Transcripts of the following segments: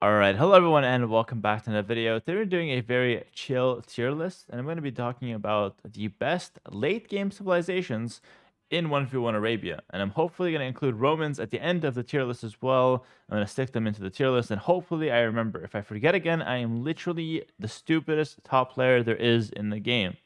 All right, hello everyone, and welcome back to another video. Today we're doing a very chill tier list, and I'm going to be talking about the best late game civilizations in 1v1 Arabia. And I'm hopefully going to include Romans at the end of the tier list as well. I'm going to stick them into the tier list, and hopefully I remember. If I forget again, I am literally the stupidest top player there is in the game.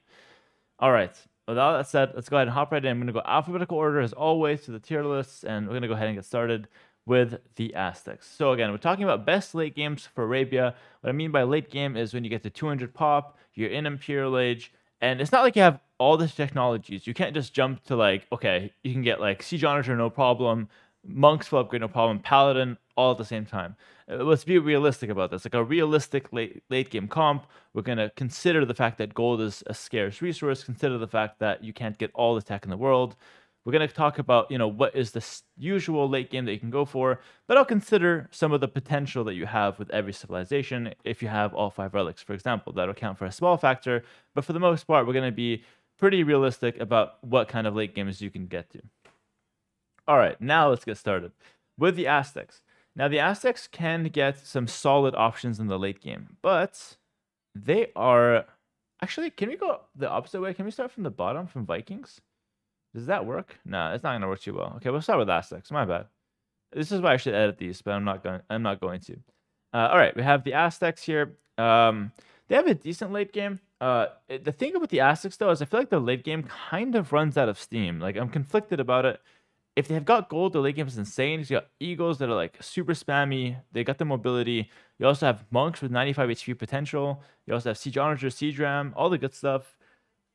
All right, with all that said, let's go ahead and hop right in. I'm going to go alphabetical order as always to the tier lists, and we're going to go ahead and get started with the Aztecs. So again, we're talking about best late games for Arabia. What I mean by late game is when you get to 200 pop, you're in Imperial Age, and it's not like you have all these technologies. You can't just jump to like, okay, you can get like Siege Onager no problem, Monks will upgrade no problem, Paladin all at the same time. Uh, let's be realistic about this. Like a realistic late, late game comp, we're going to consider the fact that gold is a scarce resource, consider the fact that you can't get all the tech in the world. We're going to talk about, you know, what is the usual late game that you can go for, but I'll consider some of the potential that you have with every civilization if you have all five relics, for example. That'll count for a small factor, but for the most part, we're going to be pretty realistic about what kind of late games you can get to. All right, now let's get started with the Aztecs. Now, the Aztecs can get some solid options in the late game, but they are... Actually, can we go the opposite way? Can we start from the bottom, from Vikings? Does that work? No, it's not gonna work too well. Okay, we'll start with Aztecs. My bad. This is why I should edit these, but I'm not going. I'm not going to. Uh, all right, we have the Aztecs here. Um, they have a decent late game. Uh, the thing about the Aztecs though is I feel like the late game kind of runs out of steam. Like I'm conflicted about it. If they have got gold, the late game is insane. You got eagles that are like super spammy. They got the mobility. You also have monks with 95 HP potential. You also have siege onager, siege ram, all the good stuff.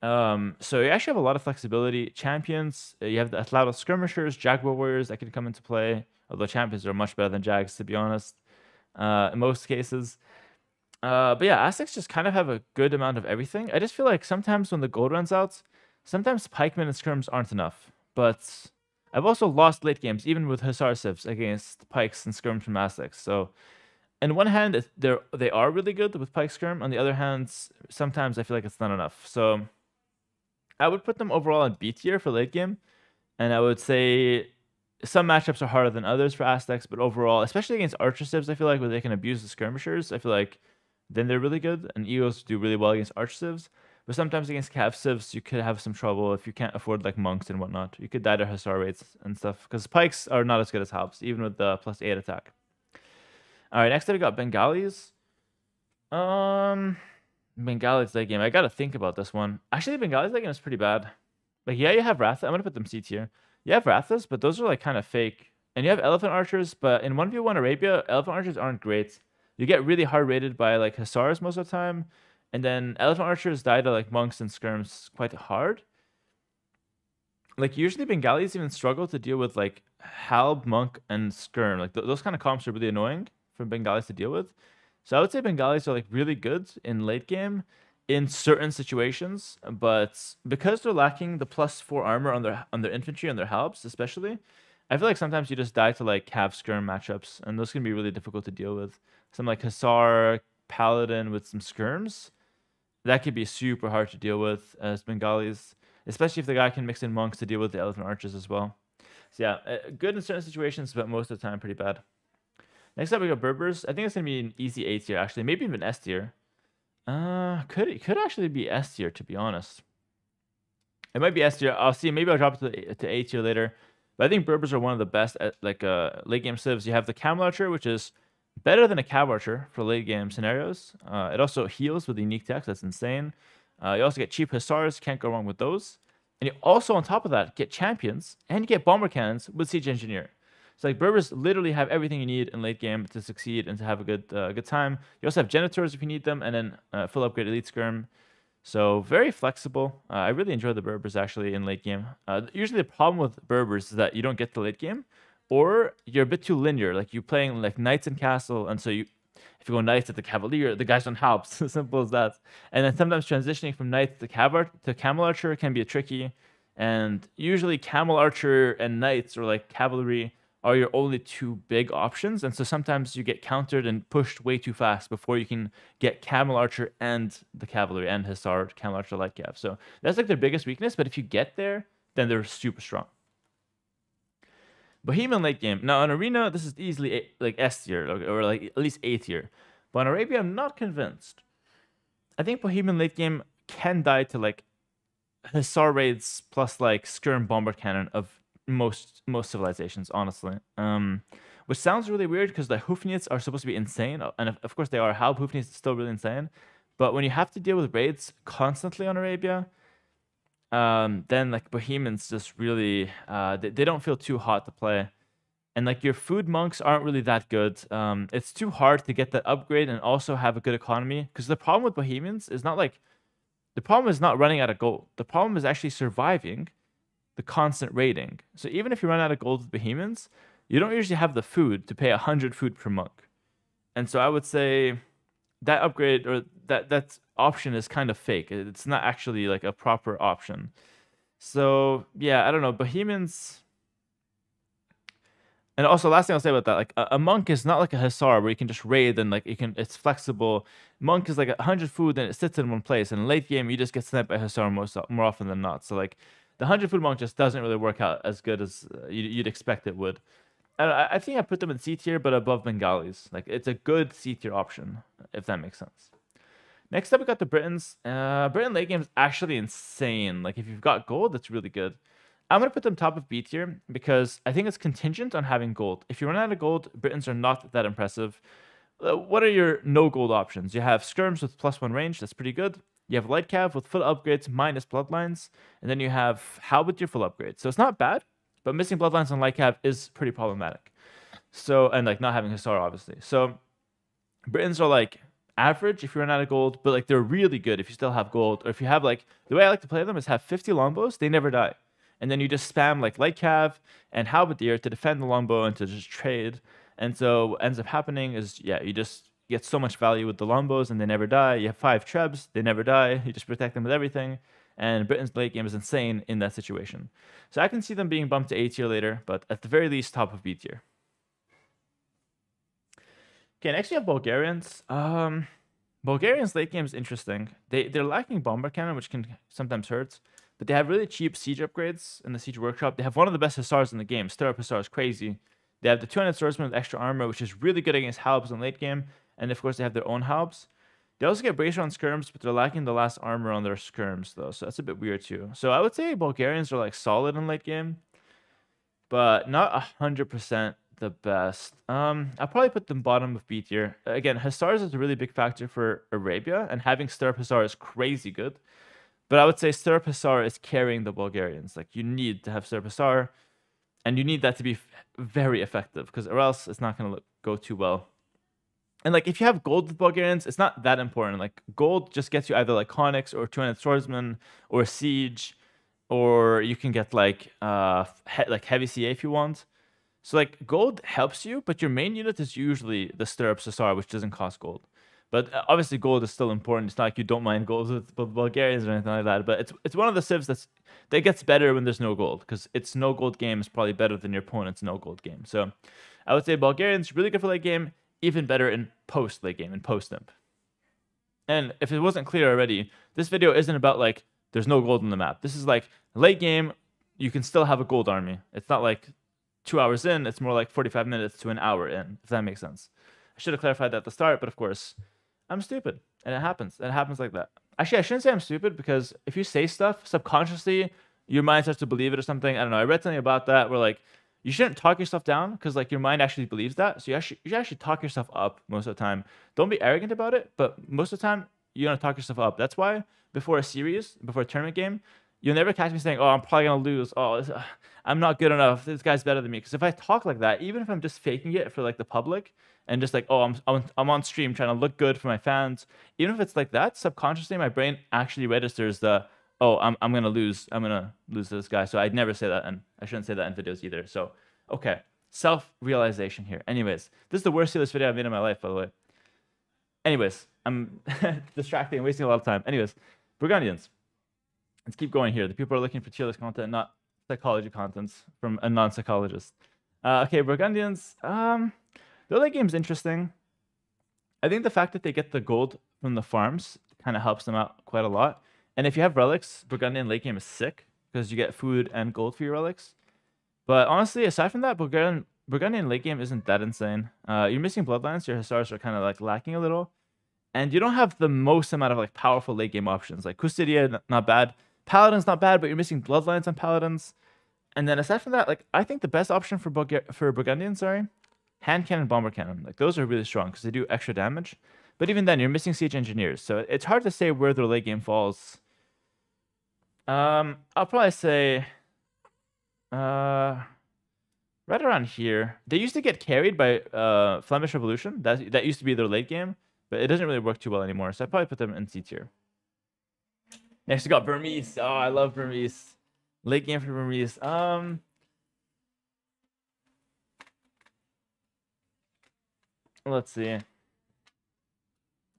Um, so you actually have a lot of flexibility. Champions, uh, you have the Atlatl skirmishers, Jaguar warriors that can come into play. Although champions are much better than Jags, to be honest, uh, in most cases. Uh, but yeah, Aztecs just kind of have a good amount of everything. I just feel like sometimes when the gold runs out, sometimes pikemen and skirms aren't enough. But I've also lost late games, even with Hussar civs against pikes and skirms from Aztecs. So, on one hand, they're they are really good with pike skirm. On the other hand, sometimes I feel like it's not enough. So I would put them overall in B tier for late game, and I would say some matchups are harder than others for Aztecs, but overall, especially against Archer Civs, I feel like where they can abuse the skirmishers, I feel like then they're really good, and Eagles do really well against Archer Civs. But sometimes against Cav Civs, you could have some trouble if you can't afford like monks and whatnot. You could die to Hussar rates and stuff, because pikes are not as good as Halbs, even with the plus 8 attack. All right, next up we got Bengalis. Um, Bengali's late game. I gotta think about this one. Actually, Bengali's late game is pretty bad. Like, yeah, you have Wrath. I'm gonna put them C tier. You have Rathas, but those are like kind of fake. And you have Elephant Archers, but in 1v1 Arabia, Elephant Archers aren't great. You get really hard rated by like Hussars most of the time. And then Elephant Archers die to like monks and skirms quite hard. Like usually Bengalis even struggle to deal with like Halb, Monk, and Skirm. Like th those kind of comps are really annoying for Bengalis to deal with. So I would say Bengalis are like really good in late game in certain situations, but because they're lacking the plus four armor on their on their infantry and their halbs, especially, I feel like sometimes you just die to like Cav skirm matchups, and those can be really difficult to deal with. Some like Hussar Paladin with some skirms, that could be super hard to deal with as Bengalis, especially if the guy can mix in monks to deal with the elephant archers as well. So yeah, uh, good in certain situations, but most of the time pretty bad. Next up, we got Berbers. I think it's gonna be an easy A tier, actually, maybe even S tier. Uh, could it could actually be S tier to be honest. It might be S tier. I'll see. Maybe I'll drop it to, to A tier later. But I think Berbers are one of the best at like uh late game civs. You have the Camel Archer, which is better than a Cav Archer for late game scenarios. Uh, it also heals with unique text. That's insane. Uh, you also get cheap Hussars. Can't go wrong with those. And you also, on top of that, get champions and you get bombard cannons with Siege Engineer. So like Berbers literally have everything you need in late game to succeed and to have a good uh, good time. You also have Genitours if you need them, and then uh, full upgrade Elite Skirm. So very flexible. Uh, I really enjoy the Berbers actually in late game. Uh, usually the problem with Berbers is that you don't get the late game, or you're a bit too linear. Like you're playing like Knights and Castle, and so you if you go Knights at the Cavalier, the guys don't help. Simple as that. And then sometimes transitioning from Knight to Cav to Camel Archer can be a tricky. And usually Camel Archer and Knights or like Cavalry are your only two big options. And so sometimes you get countered and pushed way too fast before you can get Camel Archer and the Cavalry and Hussar, Camel Archer Light Cav. So that's like their biggest weakness. But if you get there, then they're super strong. Bohemian late game. Now on Arena, this is easily a, like S tier or, like at least A tier. But on Arabia, I'm not convinced. I think Bohemian late game can die to like Hussar raids plus like Skirm bombard cannon of most most civilizations, honestly. Um, which sounds really weird because the Houfnice are supposed to be insane, uh, and of, of course they are. How Houfnice is still really insane, but when you have to deal with raids constantly on Arabia, um, then like Bohemians just really uh, they, they don't feel too hot to play. And like your food monks aren't really that good. Um, it's too hard to get that upgrade and also have a good economy. Because the problem with Bohemians is not like the problem is not running out of gold. The problem is actually surviving the constant raiding. So even if you run out of gold with Bohemians, you don't usually have the food to pay 100 food per monk. And so I would say that upgrade or that that option is kind of fake. It's not actually like a proper option. So yeah, I don't know. Bohemians and also, last thing I'll say about that, like a, a, monk is not like a hussar where you can just raid and like you can, it's flexible. Monk is like a hundred food and it sits in one place. And late game, you just get sniped by hussar most more often than not. So like the hundred food monk just doesn't really work out as good as uh, you'd, expect it would. And I, think I put them in C tier, but above Bengalis. Like it's a good C tier option, if that makes sense. Next up, we got the Britons. Uh, Briton late game is actually insane. Like if you've got gold, that's really good. I'm going to put them top of B tier because I think it's contingent on having gold. If you run out of gold, Britons are not that impressive. Uh, what are your no gold options? You have skirms with plus one range, that's pretty good. You have light cav with full upgrades minus bloodlines, and then you have how with your full upgrades. So it's not bad, but missing bloodlines on light cav is pretty problematic. So and like not having Hussar obviously. So Britons are like average if you run out of gold, but like they're really good if you still have gold. Or if you have like the way I like to play them is have 50 longbows, they never die and then you just spam like light cav and halberdier to defend the longbow and to just trade. And so what ends up happening is yeah, you just get so much value with the longbows and they never die. You have five trebs, they never die. You just protect them with everything. And Briton's late game is insane in that situation. So I can see them being bumped to A tier later, but at the very least, top of B tier. Okay, next we have Bulgarians. Um, Bulgarians late game is interesting. They they're lacking bomber cannon, which can sometimes hurt. But they have really cheap siege upgrades in the siege workshop. They have one of the best hussars in the game. Stirrup Hussar is crazy. They have the 200 swordsman with extra armor, which is really good against halbs in late game. And of course, they have their own halbs. They also get bracer on skirms, but they're lacking the last armor on their skirms, though. So that's a bit weird, too. So I would say Bulgarians are like solid in late game, but not a 100% the best. Um, I'll probably put them bottom of B tier. Again, Hussars is a really big factor for Arabia, and having Stirrup Hussar is crazy good. But I would say Stirrup Hussar is carrying the Bulgarians. Like you need to have Stirrup Hussar, and you need that to be very effective because or else it's not going to go too well. And like if you have gold with Bulgarians, it's not that important. Like gold just gets you either like Konniks or 200 Swordsman or Siege, or you can get like uh he- like heavy CA if you want. So like gold helps you, but your main unit is usually the Stirrup Hussar, which doesn't cost gold. But uh, obviously, gold is still important. It's not like you don't mind gold with Bulgarians or anything like that. But it's it's one of the civs that's that gets better when there's no gold because its no gold game is probably better than your opponent's no gold game. So I would say Bulgarians really good for late game, even better in post late game and post imp. And if it wasn't clear already, this video isn't about like there's no gold in the map. This is like late game, you can still have a gold army. It's not like two hours in, it's more like 45 minutes to an hour in, if that makes sense. I should have clarified that at the start, but of course, I'm stupid. And it happens. It happens like that. Actually, I shouldn't say I'm stupid because if you say stuff subconsciously, your mind starts to believe it or something. I don't know. I read something about that where like you shouldn't talk yourself down because like your mind actually believes that. So you actually you should actually talk yourself up most of the time. Don't be arrogant about it, but most of the time you're gonna talk yourself up. That's why before a series, before a tournament game, you'll never catch me saying, "Oh, I'm probably gonna lose. Oh, uh, I'm not good enough. This guy's better than me." Because if I talk like that, even if I'm just faking it for like the public, and just like, oh, I'm, I'm, I'm on stream trying to look good for my fans. Even if it's like that, subconsciously, my brain actually registers the, oh, I'm, I'm to lose. I'm to lose this guy. So I'd never say that. And I shouldn't say that in videos either. So, okay. Self realization here. Anyways, this is the worst this video I've made in my life, by the way. Anyways, I'm distracting, wasting a lot of time. Anyways, Burgundians. Let's keep going here. The people are looking for list content, not psychology contents from a non psychologist. Uh, okay, Burgundians. Um, the late game's interesting. I think the fact that they get the gold from the farms kind of helps them out quite a lot. And if you have relics, Burgundian late game is sick because you get food and gold for your relics. But honestly, aside from that, Burgundian, Burgundian late game isn't that insane. Uh, you're missing Bloodlines. Your Hussars are kind of like lacking a little. And you don't have the most amount of like powerful late game options. Like Coustillier, not bad. Paladin's not bad, but you're missing Bloodlines on Paladins. And then aside from that, like I think the best option for for Burgundian, sorry, hand cannon, bombard cannon. Like those are really strong because they do extra damage. But even then, you're missing siege engineers, so it's hard to say where their late game falls. Um, I'll probably say, uh, right around here. They used to get carried by uh Flemish Revolution. That that used to be their late game, but it doesn't really work too well anymore. So I probably put them in C tier. Next, we got Burmese. Oh, I love Burmese. Late game for Burmese. Um, let's see.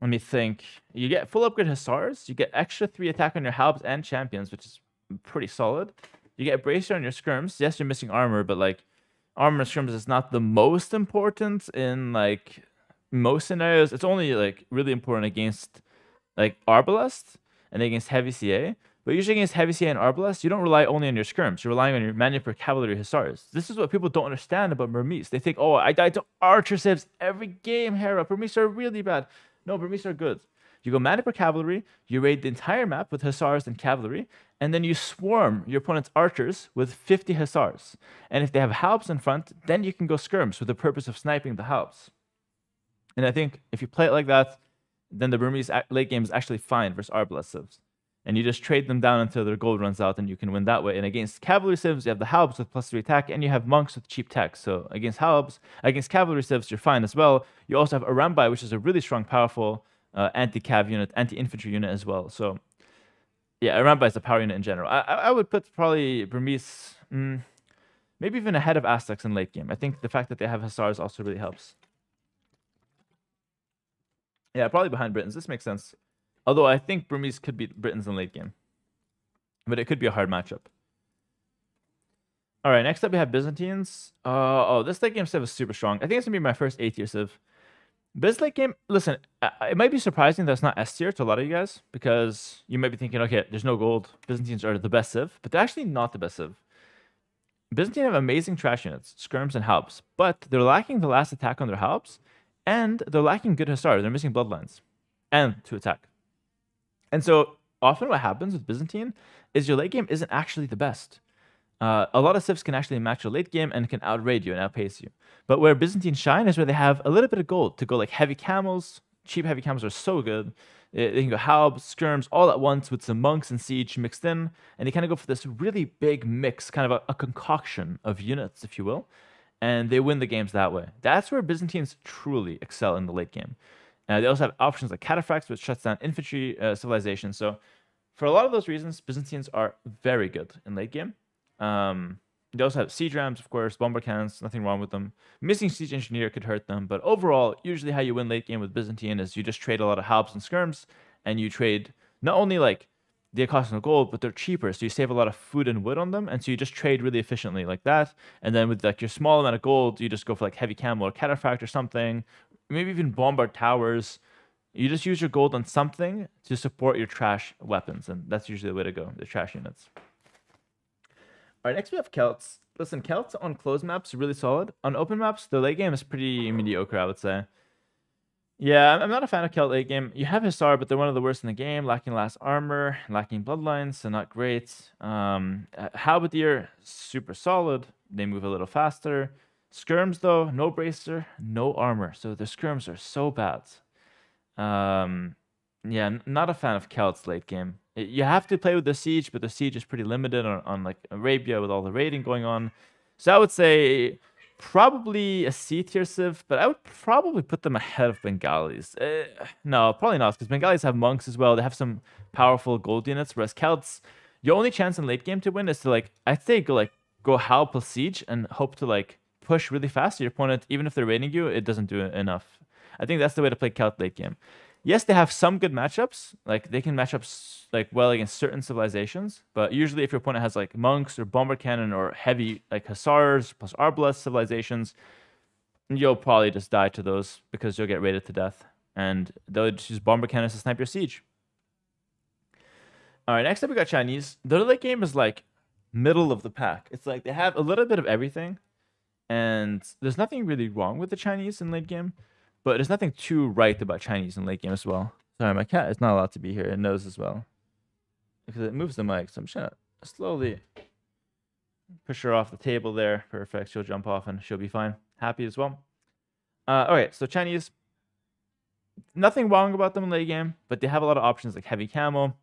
Let me think. You get full upgrade Hussars. You get extra three attack on your Halbs and Champions, which is pretty solid. You get Bracer on your Skirms. Yes, you're missing armor, but like armor Skirms is not the most important in like most scenarios. It's only like really important against like Arbalest and against Heavy CA. But usually against Heavy CA and Arbalest, you don't rely only on your skirms. You're relying on your Manipur Cavalry Hussars. This is what people don't understand about Burmese. They think, oh, I died to Archer Civs every game, Hera. Burmese are really bad. No, Burmese are good. You go Manipur Cavalry, you raid the entire map with Hussars and Cavalry, and then you swarm your opponent's archers with 50 Hussars. And if they have Halbs in front, then you can go skirms for the purpose of sniping the Halbs. And I think if you play it like that, then the Burmese late game is actually fine versus Arbalest Civs. And you just trade them down until their gold runs out, and you can win that way. And against cavalry civs, you have the halbs with plus three attack, and you have monks with cheap tech. So against halbs, against cavalry civs, you're fine as well. You also have Arambai, which is a really strong, powerful uh, anti-cav unit, anti-infantry unit as well. So yeah, Arambai is a power unit in general. I, I would put probably Burmese, mm, maybe even ahead of Aztecs in late game. I think the fact that they have Hussars also really helps. Yeah, probably behind Britons. This makes sense. Although I think Burmese could beat Britons in late game. But it could be a hard matchup. All right, next up we have Byzantines. Uh, oh, this late game civ is super strong. I think it's going to be my first A tier civ. This late game, listen, it might be surprising that it's not S tier to a lot of you guys because you might be thinking, okay, there's no gold. Byzantines are the best civ, but they're actually not the best civ. Byzantine have amazing trash units, skirms and halbs, but they're lacking the last attack on their halbs, and they're lacking good hussar. They're missing bloodlines and to attack. And so often what happens with Byzantine is your late game isn't actually the best. Uh, a lot of civs can actually match your late game and can outraid you and outpace you. But where Byzantine shine is where they have a little bit of gold to go like heavy camels. Cheap heavy camels are so good. They, they can go halb, skirms, all at once with some monks and siege mixed in. And they kind of go for this really big mix, kind of a, a concoction of units, if you will. And they win the games that way. That's where Byzantines truly excel in the late game. Uh, they also have options like cataphracts, which shuts down infantry uh, civilization. So for a lot of those reasons, Byzantines are very good in late game. Um, they also have siege rams, of course, bombard cannons, nothing wrong with them. Missing siege engineer could hurt them, but overall, usually how you win late game with Byzantine is you just trade a lot of halbs and skirms, and you trade not only like they cost no gold, but they're cheaper, so you save a lot of food and wood on them, and so you just trade really efficiently like that. And then with like your small amount of gold, you just go for like heavy camel or cataphract or something, maybe even bombard towers. You just use your gold on something to support your trash weapons, and that's usually the way to go, the trash units. All right, next we have Celts. Listen, Celts on closed maps really solid. On open maps, the late game is pretty mediocre, I would say. Yeah, I'm not a fan of Celt late game. You have Hussar, but they're one of the worst in the game, lacking last armor, lacking bloodlines, so not great. Um, Halberdier, super solid. They move a little faster. Skirms, though, no bracer, no armor. So the skirms are so bad. Um, yeah, not a fan of Celts late game. You have to play with the siege, but the siege is pretty limited on, on like Arabia with all the raiding going on. So I would say probably a C tier civ, but I would probably put them ahead of Bengalis. Uh, no, probably not, because Bengalis have monks as well. They have some powerful gold units, whereas Celts, your only chance in late game to win is to like I think like go Hal plus siege and hope to like push really fast your opponent, even if they're raiding you, it doesn't do enough. I think that's the way to play Celt late game. Yes, they have some good matchups. Like they can match up like well against certain civilizations, but usually if your opponent has like monks or bombard cannon or heavy like hussars plus arbalest civilizations, you'll probably just die to those because you'll get raided to death, and they'll just use bombard cannons to snipe your siege. All right, next up we got Chinese. Their late game is like middle of the pack. It's like they have a little bit of everything, and there's nothing really wrong with the Chinese in late game, but there's nothing too right about Chinese in late game as well. Sorry, my cat is not allowed to be here. It knows as well because it moves the mic. So I'm just gonna slowly push her off the table there. Perfect. She'll jump off and she'll be fine. Happy as well. Uh, okay, so Chinese. Nothing wrong about them in late game, but they have a lot of options like heavy camel.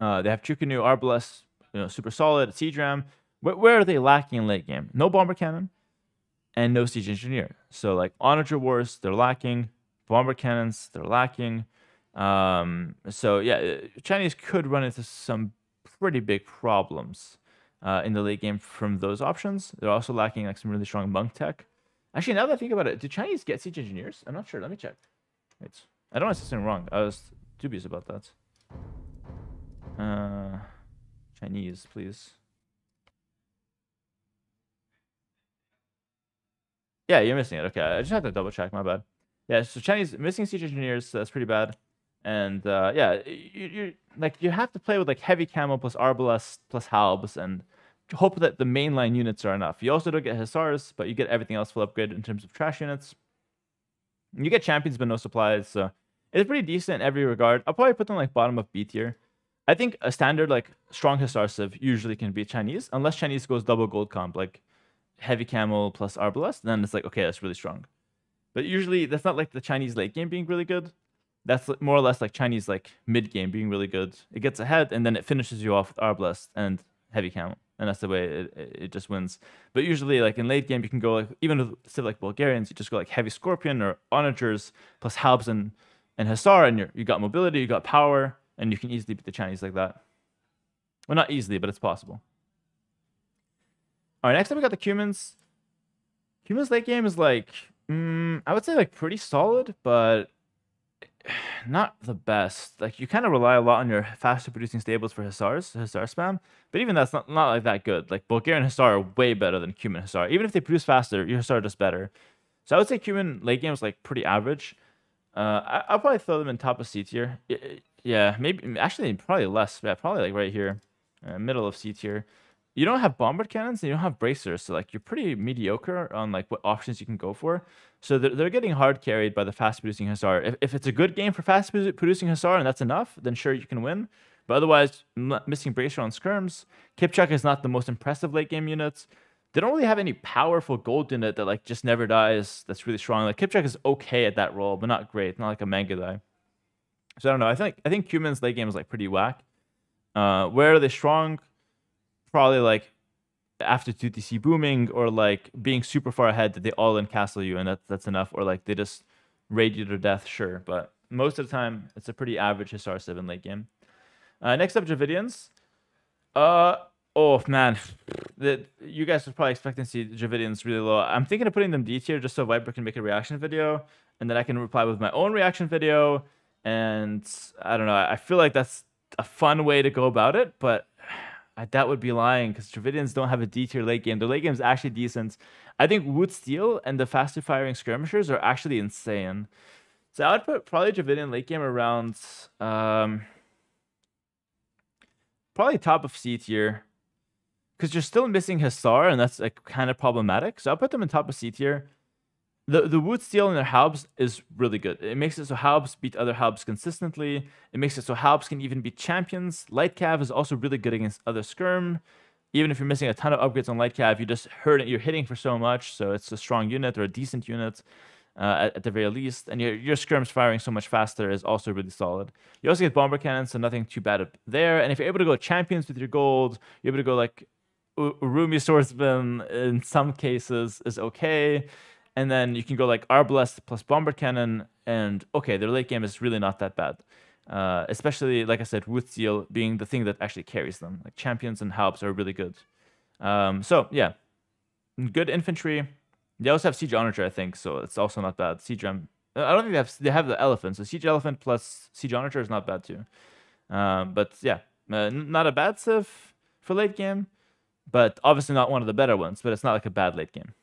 Uh, they have Chu Ko Nu, Arbalest, you know, super solid, Siege Ram. Where, where are they lacking in late game? No bombard cannon and no siege engineer. So like Onager Wars, they're lacking. Bombard cannons, they're lacking. Um, so yeah, uh, Chinese could run into some pretty big problems uh, in the late game from those options. They're also lacking like some really strong monk tech. Actually, now that I think about it, do Chinese get siege engineers? I'm not sure. Let me check. Wait, I don't want to say something wrong. I was dubious about that. Uh, Chinese, please. Yeah, you're missing it. Okay, I just have to double check. My bad. Yeah, so Chinese missing siege engineers. That's pretty bad. And uh, yeah, you, you like you have to play with like heavy camel plus arbalest plus halbs and hope that the mainline units are enough. You also don't get hussars, but you get everything else full upgrade in terms of trash units. You get champions but no supplies, so it's pretty decent in every regard. I'll probably put them like bottom of B tier. I think a standard like strong hussar civ usually can beat Chinese, unless Chinese goes double gold comp, like heavy camel plus arbalest. Then it's like okay, that's really strong. But usually that's not like the Chinese late game being really good that's more or less like Chinese like mid game being really good. It gets ahead and then it finishes you off with Arbalest and heavy count, and that's the way it, it just wins. But usually like in late game you can go like even with still like Bulgarians, you just go like heavy Scorpion or Onagers plus Halbs and and Hussar, and you you got mobility, you got power, and you can easily beat the Chinese like that. Well, not easily, but it's possible. All right, next up we got the Cumans. Cumans late game is like, mm, I would say like pretty solid, but not the best. Like you kind of rely a lot on your faster producing stables for Hussars, Hussar spam, but even that's not, not like that good. Like Bulgarian Hussar are way better than Cuman Hussar. Even if they produce faster, your Hussar does better. So I would say Cuman late game is like pretty average. Uh, I, will probably throw them in top of C tier. Yeah, maybe actually probably less. Yeah, probably like right here, uh, middle of C tier you don't have bombard cannons and you don't have bracers so like you're pretty mediocre on like what options you can go for. So they're, they're getting hard carried by the fast producing hussar. If, if it's a good game for fast producing hussar and that's enough then sure you can win. But otherwise missing bracer on skirms kipchak is not the most impressive late game units. They don't really have any powerful gold in it that like just never dies that's really strong. Like kipchak is okay at that role but not great not like a Mangudai so i don't know i think i think cuman's late game is like pretty whack. Uh where are they strong probably like after 2TC booming or like being super far ahead that they all in castle you and that, that's enough or like they just raid you to death, sure. But most of the time, it's a pretty average Hussar 7 late game. Uh, next up, Dravidians. Uh, oh man, the, you guys are probably expecting to see Dravidians really low. I'm thinking of putting them D tier just so Viper can make a reaction video and then I can reply with my own reaction video. And I don't know, I feel like that's a fun way to go about it, but I, that would be lying because Dravidians don't have a D tier late game. Their late game is actually decent. I think Wood Steel and the faster firing skirmishers are actually insane. So I would put probably Dravidian late game around um, probably top of C tier because you're still missing Hussar and that's like kind of problematic. So I'll put them in top of C tier the the wood steel in their halbs is really good. It makes it so halbs beat other halbs consistently. It makes it so halbs can even beat champions. Light cav is also really good against other skirm. Even if you're missing a ton of upgrades on light cav, you just hurt it. You're hitting for so much, so it's a strong unit or a decent unit. Uh, at, at, the very least, and your your skirm's firing so much faster is also really solid. You also get bombard cannons, so nothing too bad up there. And if you're able to go champions with your gold, you're able to go like Urumi swordsman in some cases is okay and then you can go like Arbalest plus Bombard Cannon, and okay, their late game is really not that bad. Uh, especially, like I said, Wood Steel being the thing that actually carries them. Like champions and halbs are really good. Um, so yeah, good infantry. They also have Siege Onager, I think, so it's also not bad. Siege I don't think they have they have the elephant, so Siege Elephant plus Siege Onager is not bad too. Um, but yeah, uh, not a bad civ for late game, but obviously not one of the better ones. But it's not like a bad late game.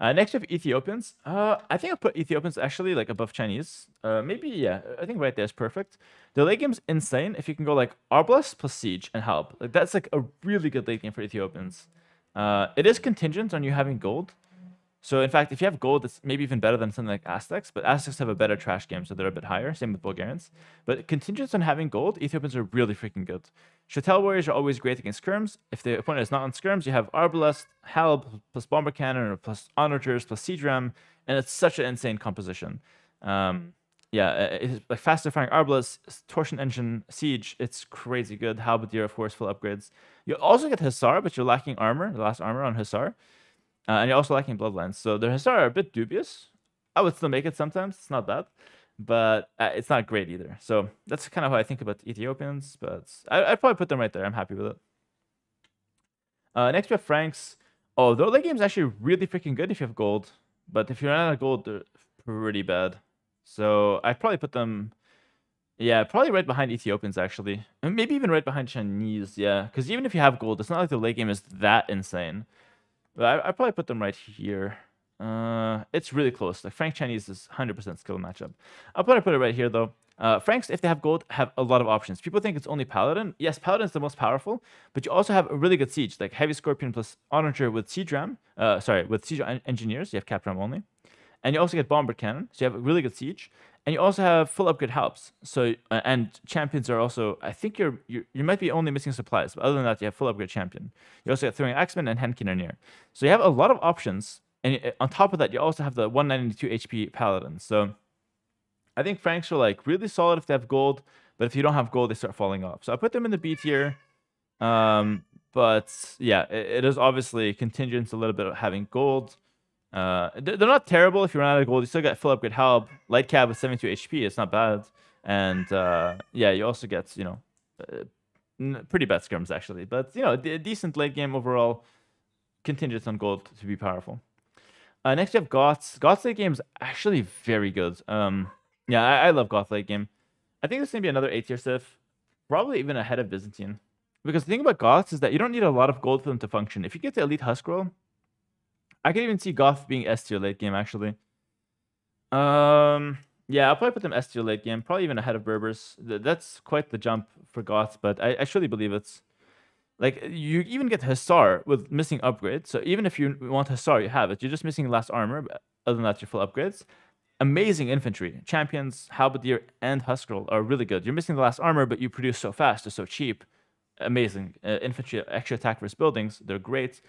Uh, next, we have Ethiopians. Uh, I think I'll put Ethiopians actually like above Chinese. Uh, maybe, yeah, I think right there is perfect. The late game's insane if you can go like Arbalest plus Siege and Help. Like That's like a really good late game for Ethiopians. Uh, it is contingent on you having gold. So in fact, if you have gold, it's maybe even better than something like Aztecs, but Aztecs have a better trash game, so they're a bit higher. Same with Bulgarians. But contingent on having gold, Ethiopians are really freaking good. Shotel Warriors are always great against skirms. If the opponent is not on skirms, you have Arbalest, Halb, plus Bombard Cannon, or plus Onagers, plus Siege Ram, and it's such an insane composition. Um, yeah, it's like faster firing Arbalest, Torsion Engine, Siege, it's crazy good. Halberdier, of course, full upgrades. You also get Hussar, but you're lacking armor, the last armor on Hussar. Uh, and you're also lacking Bloodlines. So their Hussar are a bit dubious. I would still make it sometimes. It's not bad. But uh, it's not great either. So that's kind of how I think about Ethiopians. But I, would probably put them right there. I'm happy with it. Uh, next we have Franks. Oh, late game is actually really freaking good if you have gold. But if you're not out of gold, they're pretty bad. So I'd probably put them... Yeah, probably right behind Ethiopians, actually. Maybe even right behind Chinese, yeah. Because even if you have gold, it's not like the late game is that insane. But I, I probably put them right here. Uh, it's really close. Like Frank Chinese is 100% skill matchup. I'll probably put it right here though. Uh, Franks, if they have gold, have a lot of options. People think it's only Paladin. Yes, Paladin is the most powerful, but you also have a really good siege, like Heavy Scorpion plus Onager with Siege Ram. Uh, sorry, with Siege Engineers. You have Cap Ram only. And you also get Bombard Cannon, so you have a really good siege. And you also have full upgrade halbs. So uh, and champions are also. I think you're, you're you might be only missing supplies, but other than that, you have full upgrade champion. You also get throwing axeman and hand cannoneer. So you have a lot of options. And uh, on top of that, you also have the 192 HP paladin. So I think Franks are like really solid if they have gold, but if you don't have gold, they start falling off. So I put them in the B tier. Um, but yeah, it, it is obviously contingent a little bit of having gold. Uh, they're not terrible if you run out of gold. You still get full upgrade help. Light cav with 72 HP. It's not bad. And uh, yeah, you also get, you know, uh, pretty bad skirms actually. But, you know, a decent late game overall. Contingent on gold to be powerful. Uh, next, you have Goths. Goths late game is actually very good. Um, yeah, I, I love Goth late game. I think this is going to be another A tier civ. Probably even ahead of Byzantine. Because the thing about Goths is that you don't need a lot of gold for them to function. If you get the Elite Huskarl, I could even see Goth being S tier late game actually. Um, yeah, I'll probably put them S tier late game, probably even ahead of Berbers. That's quite the jump for Goth, but I, I surely believe it's like you even get Hussar with missing upgrades. So even if you want Hussar, you have it. You're just missing last armor. Other than that, you're full upgrades. Amazing infantry. Champions, Halberdier, and Huskarl are really good. You're missing the last armor, but you produce so fast, they're so cheap. Amazing. Uh, infantry, extra attack versus buildings, they're great.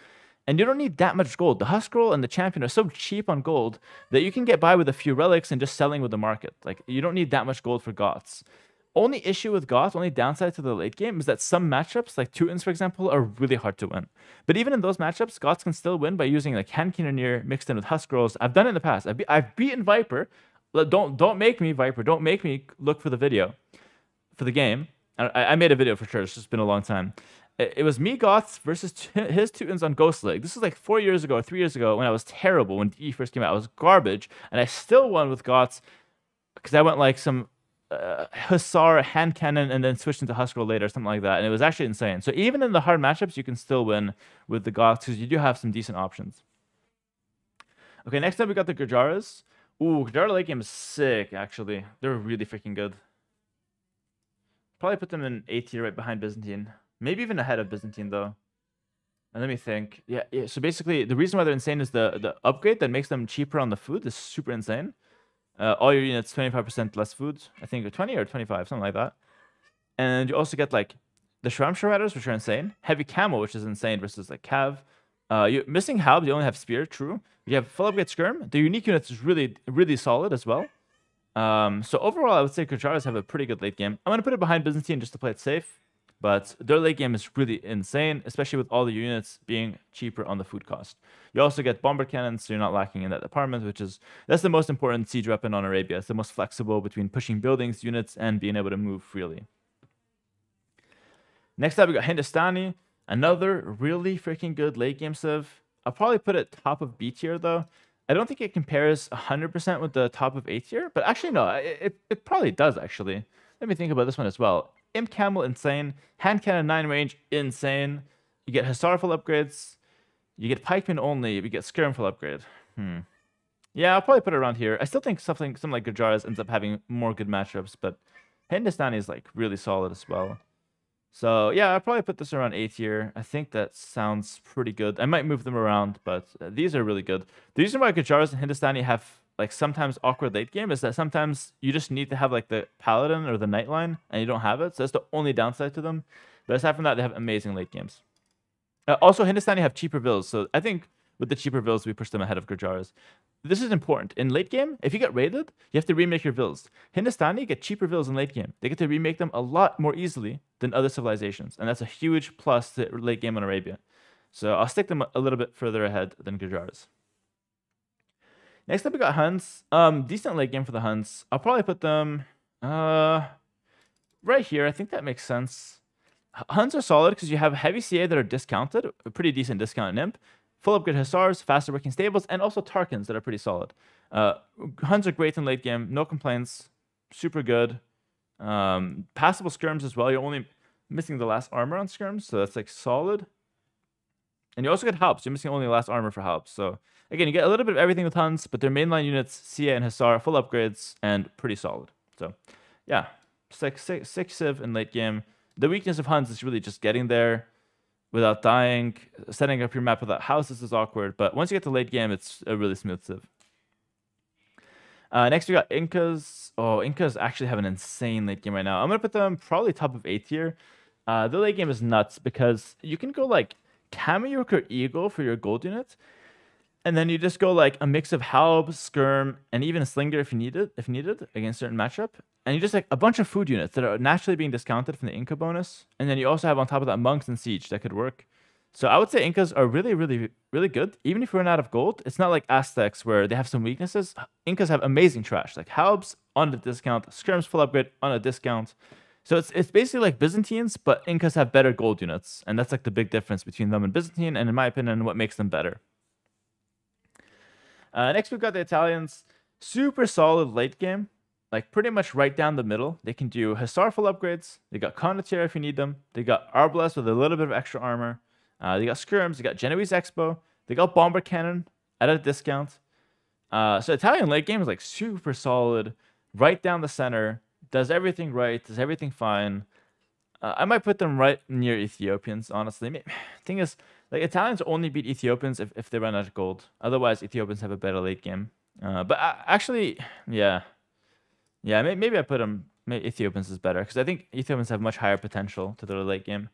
And you don't need that much gold. The Huskarl and the Champion are so cheap on gold that you can get by with a few relics and just selling with the market. Like, you don't need that much gold for Goths. Only issue with Goth, only downside to the late game is that some matchups, like Teutons, for example, are really hard to win. But even in those matchups, Goths can still win by using like Hand Cannoneer mixed in with Huskarls. I've done it in the past. I've, be I've beaten Viper. Don't don't make me Viper. Don't make me look for the video for the game. I, I made a video for sure. It's just been a long time it was me Goths versus his Teutons on Ghost League. This was like four years ago or three years ago when I was terrible when DE first came out. I was garbage, and I still won with Goths because I went like some uh, Hussar hand cannon and then switched into Huskarl later, something like that. And it was actually insane. So even in the hard matchups, you can still win with the Goths because you do have some decent options. Okay, next up we got the Gujaras. Ooh, Gujara late game is sick, actually. They're really freaking good. Probably put them in A tier right behind Byzantine. Maybe even ahead of Byzantine though. And let me think. Yeah, yeah. So basically, the reason why they're insane is the the upgrade that makes them cheaper on the food is super insane. Uh, all your units 25% less food. I think 20 or 25, something like that. And you also get like the Shrivamsha Riders, which are insane. Heavy Camel, which is insane versus like Cav. Uh, you missing Halb, you only have Spear, true. You have full upgrade Skirm. The unique units is really, really solid as well. Um, so overall, I would say Gujaras have a pretty good late game. I'm going to put it behind Byzantine just to play it safe. But their late game is really insane, especially with all the units being cheaper on the food cost. You also get bombard cannons, so you're not lacking in that department, which is that's the most important siege weapon on Arabia. It's the most flexible between pushing buildings, units, and being able to move freely. Next up, we got Hindustani, another really freaking good late game civ. I'll probably put it top of B tier though. I don't think it compares 100% with the top of A tier, but actually no, it, it probably does actually. Let me think about this one as well. Imp Camel, insane. Hand Cannon 9 range, insane. You get historical upgrades. You get Pikeman only. You get Skirm full upgrade. Hmm. Yeah, I'll probably put it around here. I still think something something like Gujaras ends up having more good matchups, but Hindustani is like really solid as well. So yeah, I'll probably put this around 8th tier. I think that sounds pretty good. I might move them around, but uh, these are really good. The reason why Gujaras and Hindustani have like sometimes awkward late game is that sometimes you just need to have like the Paladin or the Nightline and you don't have it. So that's the only downside to them. But aside from that, they have amazing late games. Uh, also, Hindustani have cheaper vills. So I think with the cheaper vills, we push them ahead of Gujaras. This is important. In late game, if you get raided, you have to remake your vills. Hindustani get cheaper vills in late game. They get to remake them a lot more easily than other civilizations. And that's a huge plus to late game on Arabia. So I'll stick them a little bit further ahead than Gujaras. Next up, we got Huns. Um, decent late game for the Huns. I'll probably put them uh, right here. I think that makes sense. Huns are solid because you have heavy CA that are discounted, a pretty decent discount in Imp full upgrade Hussars, faster working stables, and also Tarkans that are pretty solid. Uh, Huns are great in late game, no complaints, super good. Um, passable skirms as well. You're only missing the last armor on skirms, so that's like solid. And you also get halbs. You're missing only last armor for halbs. So again, you get a little bit of everything with Huns, but their mainline units, CA and Hussar, full upgrades and pretty solid. So yeah, six, six, six civ in late game. The weakness of Huns is really just getting there without dying. Setting up your map without houses is awkward, but once you get to late game, it's a really smooth civ. Uh, next, we got Incas. Oh, Incas actually have an insane late game right now. I'm going to put them probably top of A tier. Uh, the late game is nuts because you can go like Kamayuk or Eagle for your gold units, and then you just go like a mix of Halb, Skirm, and even a Slinger if you need it, if needed against certain matchup. And you just like a bunch of food units that are naturally being discounted from the Inca bonus. And then you also have on top of that monks and siege that could work. So I would say Incas are really, really, really good. Even if you run out of gold, it's not like Aztecs where they have some weaknesses. Incas have amazing trash, like Halbs on a discount, Skirms full upgrade on a discount. So it's it's basically like Byzantines, but Incas have better gold units, and that's like the big difference between them and Byzantine, and in my opinion, what makes them better. Uh, next, we've got the Italians. Super solid late game, like pretty much right down the middle. They can do full upgrades. They got Condottiere if you need them. They got Arbalest with a little bit of extra armor. Uh, they got Skirms. They got Genoese Expo. They got Bombard Cannon at a discount. Uh, so Italian late game is like super solid, right down the center. Does everything right. Does everything fine. Uh, I might put them right near Ethiopians, honestly. Thing is, like Italians only beat Ethiopians if, if they run out of gold. Otherwise, Ethiopians have a better late game. Uh, but I, actually, yeah, yeah, maybe, maybe I put them. Maybe Ethiopians is better because I think Ethiopians have much higher potential to their late game.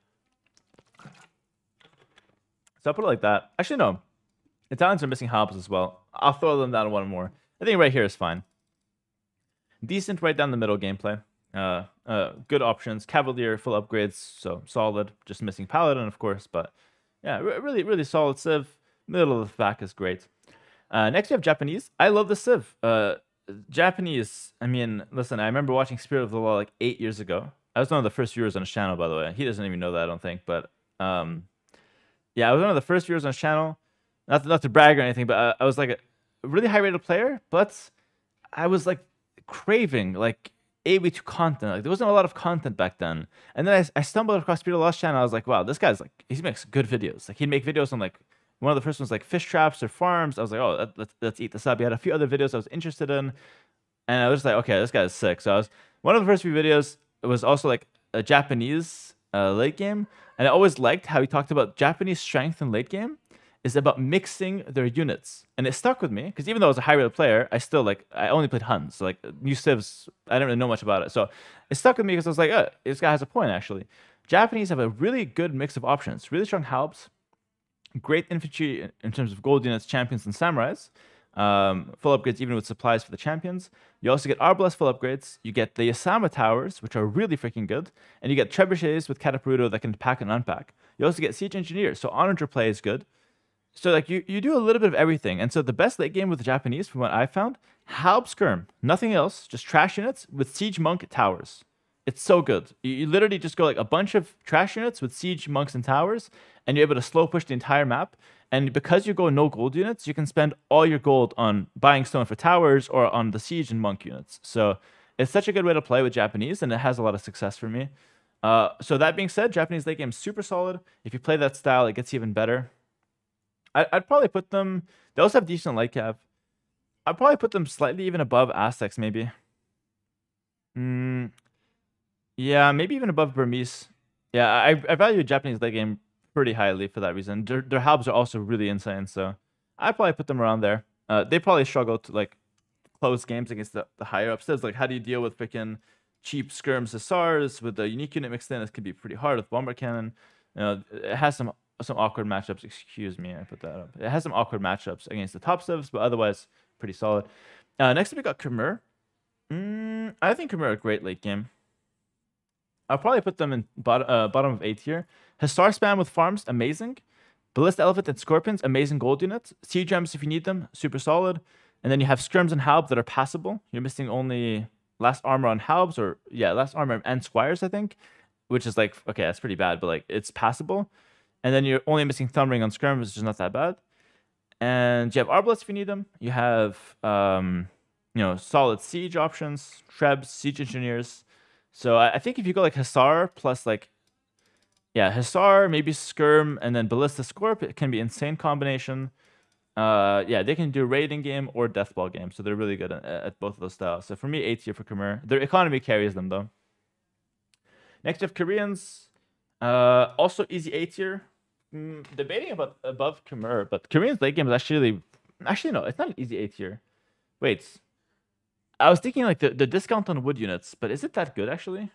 So I'll put it like that. Actually, no. Italians are missing Halbs as well. I'll throw them down one more. I think right here is fine. Decent right down the middle gameplay. Uh, uh, good options. Cavalier, full upgrades, so solid. Just missing Paladin, of course, but yeah, really, really solid Civ. Middle of the pack is great. Uh, next, we have Japanese. I love the Civ. Uh, Japanese, I mean, listen, I remember watching Spirit of the Law like eight years ago. I was one of the first viewers on his channel, by the way. He doesn't even know that, I don't think. But um, yeah, I was one of the first viewers on his channel. Not to, not to brag or anything, but I, I was like a really high rated player, but I was like craving like AV2 content. Like there wasn't a lot of content back then. And then I, I stumbled across Peter Lost channel. I was like, wow, this guy's like he makes good videos. Like he'd make videos on like one of the first ones like fish traps or farms. I was like, oh, let's let's eat this up. He had a few other videos I was interested in, and I was like, okay, this guy's sick. So I was one of the first few videos. It was also like a Japanese uh, late game, and I always liked how he talked about Japanese strength in late game is about mixing their units. And it stuck with me because even though I was a high rated player, I still like I only played Huns. So like new civs, I didn't really know much about it. So it stuck with me because I was like, oh, this guy has a point actually. Japanese have a really good mix of options, really strong Halbs, great infantry in terms of gold units, champions, and samurais. Um, full upgrades even with supplies for the champions. You also get Arbalest full upgrades. You get the Yasama towers, which are really freaking good. And you get trebuchets with Kataparuto that can pack and unpack. You also get siege engineers, so onager play is good. So like you, you do a little bit of everything. And so the best late game with the Japanese, from what I found, Halb Skirm, nothing else, just trash units with Siege Monk towers. It's so good. You, you, literally just go like a bunch of trash units with Siege Monks and towers, and you're able to slow push the entire map. And because you go no gold units, you can spend all your gold on buying stone for towers or on the Siege and Monk units. So it's such a good way to play with Japanese, and it has a lot of success for me. Uh, so that being said, Japanese late game is super solid. If you play that style, it gets even better. I, would probably put them. They also have decent light cav. I'd probably put them slightly even above Aztecs, maybe. Mm, yeah, maybe even above Burmese. Yeah, I, I value Japanese late game pretty highly for that reason. Their, their halbs are also really insane, so I'd probably put them around there. Uh, they probably struggle to like close games against the, the higher ups. Like, how do you deal with freaking cheap skirms SRs with the unique unit mixed in? It could be pretty hard with bombard cannon. You know, it has some some awkward matchups. Excuse me, I put that up. It has some awkward matchups against the top subs, but otherwise pretty solid. Uh, next up, we got Khmer. Mm, I think Khmer are a great late game. I'll probably put them in bot- uh, bottom of A tier. Hussar spam with farms, amazing. Ballista Elephant and Scorpions, amazing gold units. Sea gems if you need them, super solid. And then you have Skirms and Halb that are passable. You're missing only last armor on Halbs, or yeah, last armor and Squires, I think, which is like, okay, that's pretty bad, but like it's passable. And then you're only missing Thumb Ring on Skirms, which is not that bad. And you have Arbalest if you need them. You have, um, you know, solid Siege options, Trebs, Siege Engineers. So I, I think if you go like Hussar plus like, yeah, Hussar, maybe Skirm, and then Ballista Scorp, it can be insane combination. Uh, yeah, they can do raiding game or deathball game, so they're really good at, at both of those styles. So for me, A tier for Khmer. Their economy carries them though. Next, you have Koreans. Uh, also easy A tier. Mm, debating about above Khmer, but Koreans late game is actually actually no, it's not an easy A tier. Wait, I was thinking like the, the discount on wood units, but is it that good actually?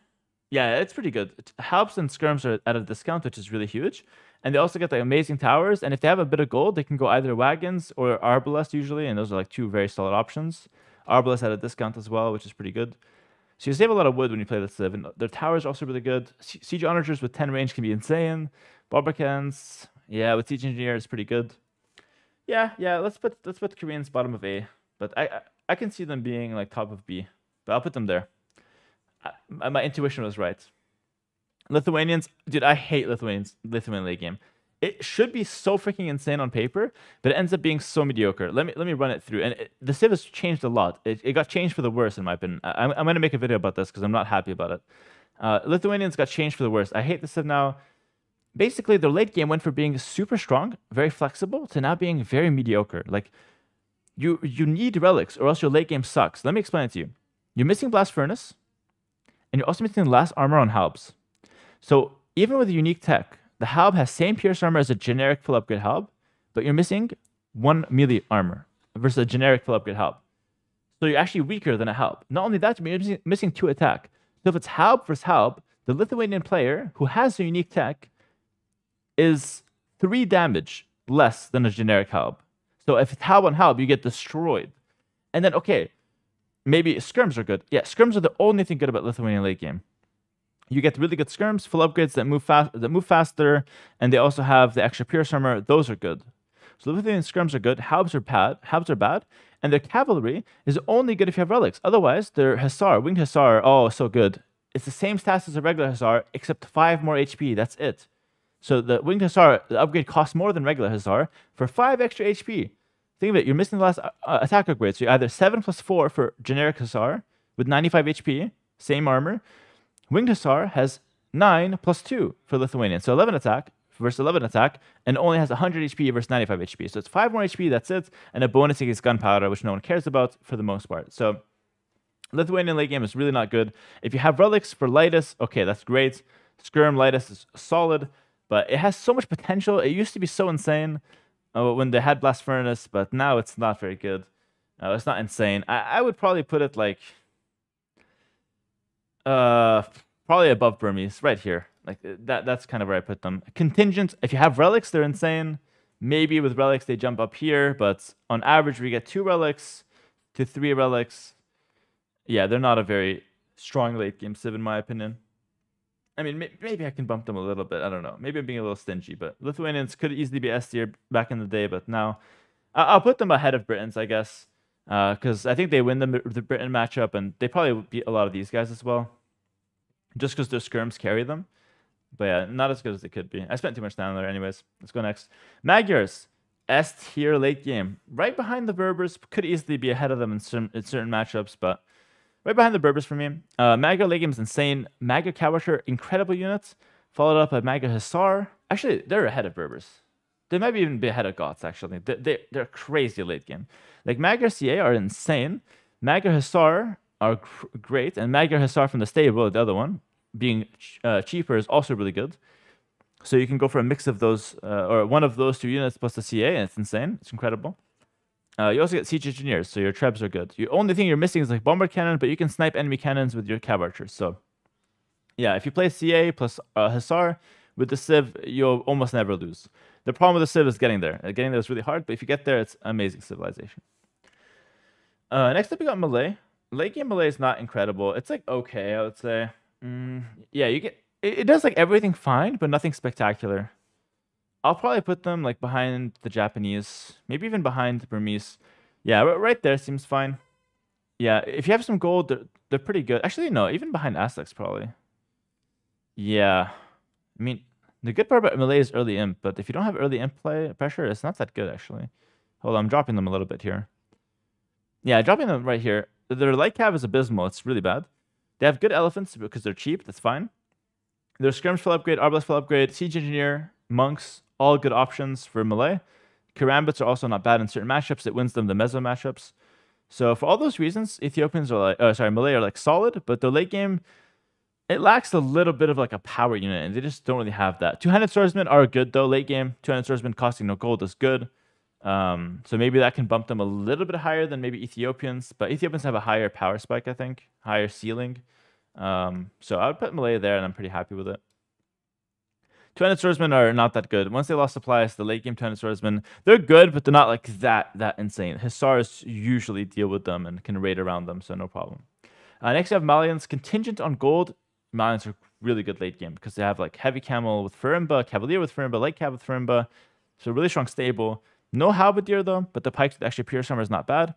Yeah, it's pretty good. Halbs and skirms are at a discount, which is really huge. And they also get like amazing towers. And if they have a bit of gold, they can go either wagons or arbalest usually, and those are like two very solid options. Arbalest at a discount as well, which is pretty good. So you save a lot of wood when you play this civ. And their towers also really good. Siege onagers with 10 range can be insane. Barbicans, yeah, with Siege Engineer is pretty good. Yeah, yeah, let's put let's put Koreans bottom of A. But I, I, I can see them being like top of B. But I'll put them there. I, my intuition was right. Lithuanians, dude, I hate Lithuanians Lithuanian late game. It should be so freaking insane on paper, but it ends up being so mediocre. Let me let me run it through. And it, the civ has changed a lot. It, it got changed for the worse, in my opinion. I, I'm, I'm going to make a video about this because I'm not happy about it. Uh, Lithuanians got changed for the worse. I hate the civ now basically their late game went from being super strong, very flexible, to now being very mediocre. Like you you need relics or else your late game sucks. Let me explain it to you. You're missing Blast Furnace, and you're also missing the last armor on Halbs. So even with unique tech, the Halb has same pierce armor as a generic full upgrade Halb, but you're missing one melee armor versus a generic full upgrade Halb. So you're actually weaker than a Halb. Not only that, you're missing, two attack. So if it's Halb versus Halb, the Lithuanian player who has a unique tech is three damage less than a generic Halb. So if it's Halb on Halb, you get destroyed. And then, okay, maybe skirms are good. Yeah, skirms are the only thing good about Lithuanian late game. You get really good skirms, full upgrades that move fast, that move faster, and they also have the extra pierce armor. Those are good. So Lithuanian skirms are good. Halbs are bad. Halbs are bad, and their cavalry is only good if you have relics. Otherwise, their hussar, winged hussar, oh, so good. It's the same stats as a regular hussar, except five more HP. That's it. So the Winged Hussar, the upgrade costs more than regular Hussar for 5 extra HP. Think of it, you're missing the last uh, attack upgrade. So you're either 7 plus 4 for generic Hussar with 95 HP, same armor. Winged Hussar has 9 plus 2 for Lithuanian. So 11 attack versus 11 attack, and only has 100 HP versus 95 HP. So it's 5 more HP, that's it, and a bonus against gunpowder, which no one cares about for the most part. So Lithuanian late game is really not good. If you have relics for Leitis, okay, that's great. Skirm Leitis is solid but it has so much potential. It used to be so insane uh, when they had Blast Furnace, but now it's not very good. Uh, it's not insane. I, I would probably put it like uh probably above Burmese, right here. Like uh, that that's kind of where I put them. Contingent, if you have relics, they're insane. Maybe with relics they jump up here, but on average we get two relics to three relics. Yeah, they're not a very strong late game civ in my opinion. I mean, maybe I can bump them a little bit. I don't know. Maybe I'm being a little stingy, but Lithuanians could easily be S tier back in the day, but now I'll put them ahead of Britons, I guess, because uh, I think they win the, the Briton matchup, and they probably beat a lot of these guys as well, just because their skirms carry them. But yeah, not as good as they could be. I spent too much time there, anyways. Let's go next. Magyars, S tier late game, right behind the Berbers. Could easily be ahead of them in certain, in certain matchups, but Right behind the Berbers for me. Uh, Magyar game is insane. Magyar Cavalry, incredible units. Followed up by Magyar Hussar. Actually, they're ahead of Berbers. they might even be ahead of Goths actually. They, they they're crazy late game. Like Magyar CA are insane. Magyar Hussar are great, and Magyar Hussar from the stable, the other one, being uh, cheaper is also really good. So you can go for a mix of those, uh, or one of those two units plus the CA, and it's insane. It's incredible. Uh, you also get siege engineers, so your trebs are good. The only thing you're missing is like bombard cannon, but you can snipe enemy cannons with your cav archers. So yeah, if you play CA plus uh, Hussar with the Civ, you'll almost never lose. The problem with the Civ is getting there. Uh, getting there is really hard, but if you get there, it's amazing civilization. Uh, next up, we got Malay. Late game Malay is not incredible. It's like okay, I would say. Mm, yeah, you get it, it does like everything fine, but nothing spectacular. I'll probably put them like behind the Japanese, maybe even behind the Burmese. Yeah, right there seems fine. Yeah, if you have some gold, they're, they're pretty good. Actually, no, even behind Aztecs probably. Yeah, I mean, the good part about Malay is early imp, but if you don't have early imp play pressure, it's not that good actually. Hold on, I'm dropping them a little bit here. Yeah, dropping them right here. Their light cav is abysmal. It's really bad. They have good elephants because they're cheap. That's fine. Their skirms full upgrade, arbalest full upgrade, siege engineer, monks, all good options for Malay. Karambits are also not bad in certain matchups. It wins them the meso matchups. So for all those reasons, Ethiopians are like, oh, sorry, Malay are like solid, but the late game, it lacks a little bit of like a power unit, and they just don't really have that. Two-handed swordsmen are good though. Late game, two-handed swordsmen costing no gold is good. Um, so maybe that can bump them a little bit higher than maybe Ethiopians, but Ethiopians have a higher power spike, I think, higher ceiling. Um, so I would put Malay there, and I'm pretty happy with it. Two-handed swordsmen are not that good. Once they lost supplies, the late game two-handed swordsmen, they're good, but they're not like that that insane. Hussars usually deal with them and can raid around them, so no problem. Uh, next, we have Malians. Contingent on gold. Malians are really good late game because they have like heavy camel with Farimba, Cavalier with Farimba, light cav with Farimba. So really strong stable. No halberdier though, but the pikes with extra pierce armor is not bad.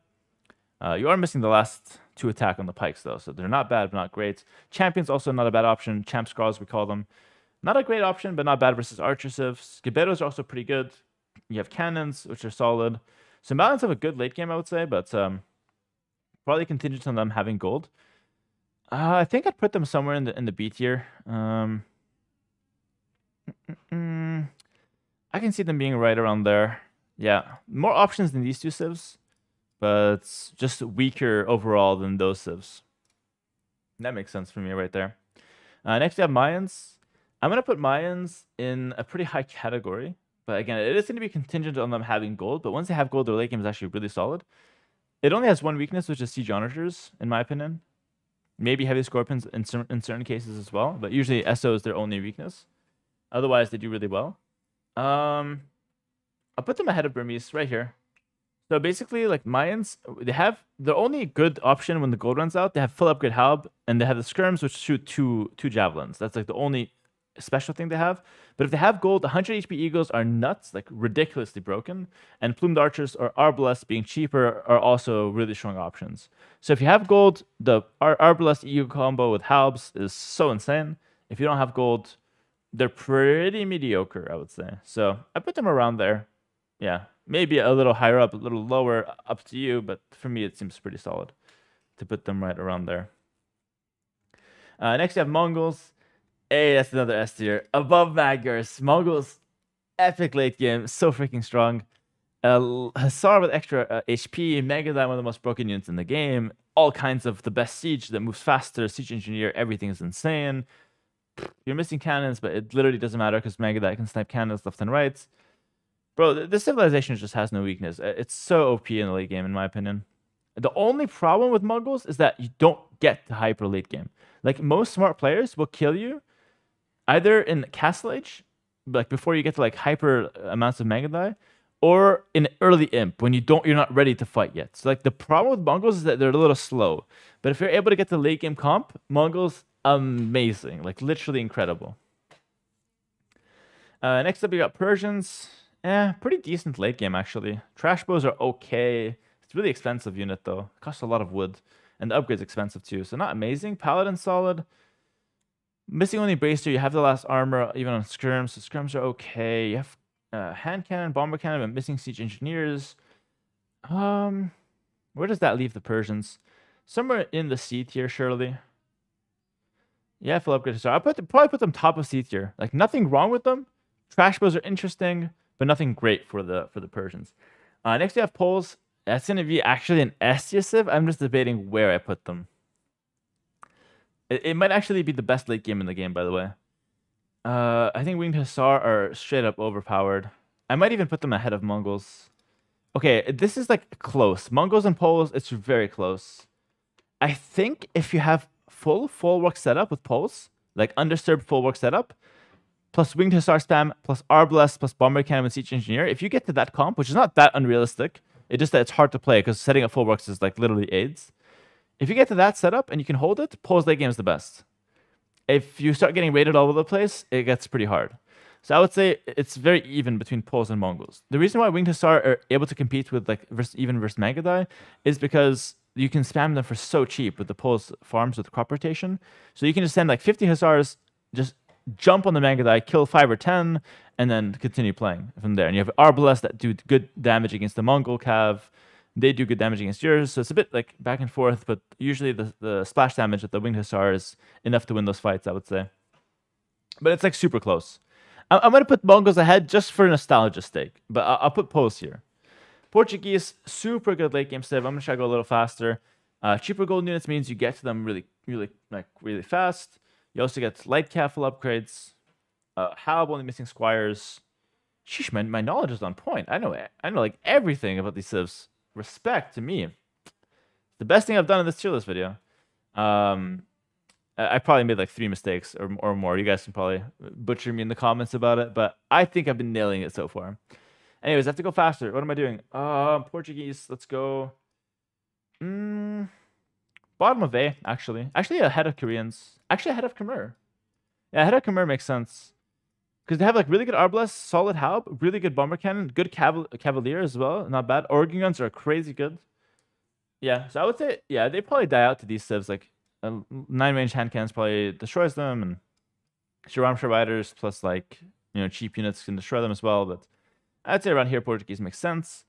Uh, you are missing the last two attack on the pikes though, so they're not bad, but not great. Champions also not a bad option. Champ scrolls we call them. Not a great option, but not bad versus Archer Civs. Gbetos are also pretty good. You have cannons, which are solid. So Malians have a good late game, I would say, but um, probably contingent on them having gold. Uh, I think I'd put them somewhere in the in the B tier. Um, I can see them being right around there. Yeah, more options than these two civs, but just weaker overall than those civs. That makes sense for me right there. Uh, next, we have Mayans. I'm going to put Mayans in a pretty high category. But again, it is going to be contingent on them having gold. But once they have gold, their late game is actually really solid. It only has one weakness, which is siege onagers, in my opinion. Maybe heavy scorpions in, cer in certain cases as well. But usually SO is their only weakness. Otherwise, they do really well. Um, I'll put them ahead of Burmese right here. So basically, like Mayans, they have their only good option when the gold runs out. They have full upgrade halb, and they have the skirms, which shoot two two javelins. That's like the only special thing they have. But if they have gold, 100 HP eagles are nuts, like ridiculously broken. And plumed archers or arbalest being cheaper are also really strong options. So if you have gold, the Ar arbalest eagle combo with halbs is so insane. If you don't have gold, they're pretty mediocre, I would say. So I put them around there. Yeah, maybe a little higher up, a little lower, up to you. But for me, it seems pretty solid to put them right around there. Uh, next, you have Mongols. Hey, that's another S tier. Above Magyars, Mongols, epic late game, so freaking strong. Uh, Hussar with extra uh, HP, Mangudai, one of the most broken units in the game. All kinds of the best siege that moves faster, siege engineer, everything is insane. You're missing cannons, but it literally doesn't matter because Mangudai can snipe cannons left and right. Bro, this civilization just has no weakness. Uh, it's so OP in the late game, in my opinion. The only problem with Mongols is that you don't get the hyper late game. Like most smart players will kill you either in Castle Age, like before you get to like hyper amounts of Mangudai, or in early imp when you don't you're not ready to fight yet. So like the problem with Mongols is that they're a little slow. But if you're able to get the late game comp, Mongols amazing, like literally incredible. Uh, next up, we got Persians. Eh, pretty decent late game actually. Trash bows are okay. It's really expensive unit though. It costs a lot of wood, and the upgrade's expensive too. So not amazing. Paladin solid. Missing only Bracer, you have the last armor, even on skirms. So skirms are okay. You have uh, hand cannon, bombard cannon, but missing siege engineers. Um, where does that leave the Persians? Somewhere in the C tier, surely. Yeah, full upgrade. So I put probably put them top of C tier. Like nothing wrong with them. Trash bows are interesting, but nothing great for the for the Persians. Uh, next, we have Poles. That's going to be actually an Estia Civ. I'm just debating where I put them. It, it might actually be the best late game in the game, by the way. Uh, I think Winged Hussar are straight up overpowered. I might even put them ahead of Mongols. Okay, this is like close. Mongols and Poles, it's very close. I think if you have full folwark setup with Poles, like undisturbed folwark setup, plus Winged Hussar spam, plus Arbalest, plus Bombard Cannon with Siege Engineer, if you get to that comp, which is not that unrealistic, it's just that it's hard to play because setting up folwarks is like literally aids. If you get to that setup and you can hold it, Poles late game is the best. If you start getting raided all over the place, it gets pretty hard. So I would say it's very even between Poles and Mongols. The reason why Winged Hussar are able to compete with like versus, even versus Mangudai is because you can spam them for so cheap with the Poles farms with crop rotation. So you can just send like 50 Hussars, just jump on the Mangudai, kill 5 or 10, and then continue playing from there. And you have Arbalest that do good damage against the Mongol Cav, they do good damage against yours. So it's a bit like back and forth, but usually the, the splash damage at the Winged Hussar is enough to win those fights, I would say. But it's like super close. I'm, I'm going to put Mongols ahead just for nostalgia's sake, but I'll, I'll put Poles here. Portuguese, super good late game civ. I'm going to try to go a little faster. Uh, cheaper gold units means you get to them really, really, like really fast. You also get light capital upgrades. Uh, Halb only missing squires. Sheesh, my, my knowledge is on point. I know I know like everything about these civs respect to me. The best thing I've done in this tier list video. Um, I probably made like three mistakes or, or more. You guys can probably butcher me in the comments about it, but I think I've been nailing it so far. Anyways, I have to go faster. What am I doing? Uh, Portuguese. Let's go. Mm, bottom of A, actually. Actually, ahead of Koreans. Actually, ahead of Khmer. Yeah, ahead of Khmer makes sense. Because they have like really good Arbalest, solid Halb, really good bombard cannon, good Caval Cavalier as well, not bad. Organ guns are crazy good. Yeah, so I would say, yeah, they probably die out to these civs. Like, uh, nine range hand cannons probably destroys them, and Shrivamsha Riders plus like, you know, cheap units can destroy them as well. But I'd say around here, Portuguese makes sense.